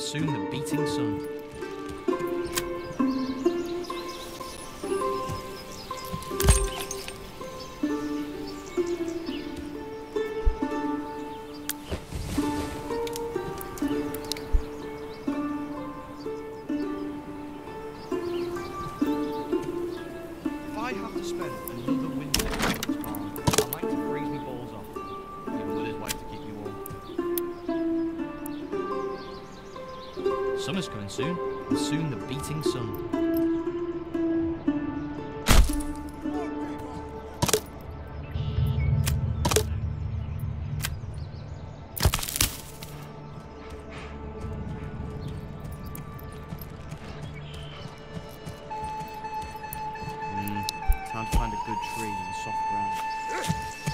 and soon the beating sun. If I have to spend Summer's coming soon, and soon the beating sun. Hmm, time to find a good tree and soft ground.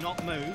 Not move.